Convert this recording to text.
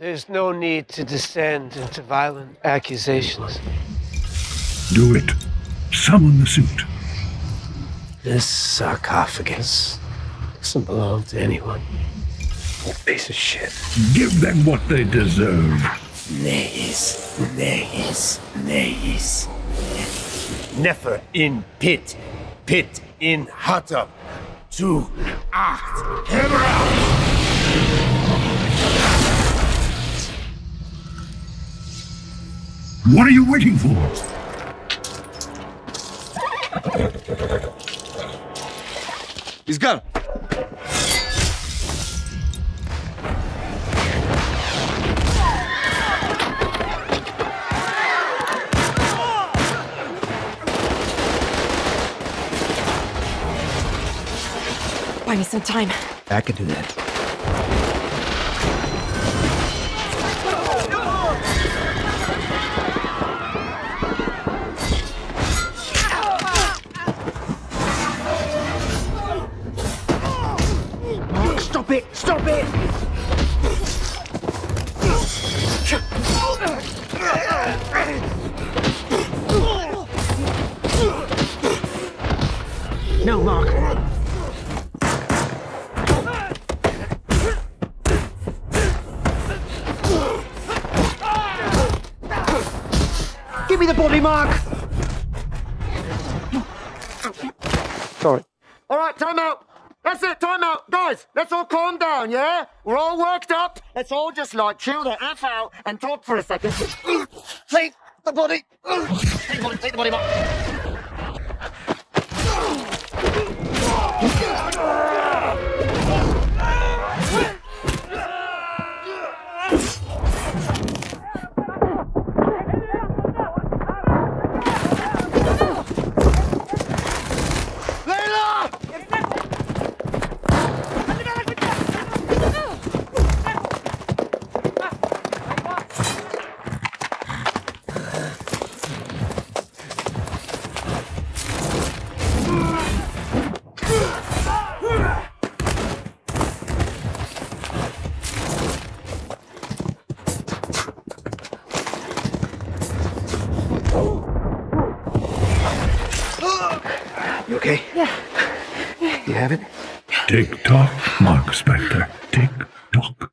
There's no need to descend into violent accusations. Do it. Summon the suit. This sarcophagus doesn't belong to anyone. Piece of shit. Give them what they deserve. Nays, nays, nays. Never in pit, pit in Hatter. Zu acht, heraus! What are you waiting for? He's gone. Buy me some time. I can do that. Stop it! Stop it! No, Mark. Give me the body, Mark! Sorry. All right, time out. That's it, time out. Guys, let's all calm down, yeah? We're all worked up. Let's all just like chill the F out and talk for a second. Take the body. Take the body, take the body. okay? Yeah. You have it? Tick tock, Mark Spector. Tick tock.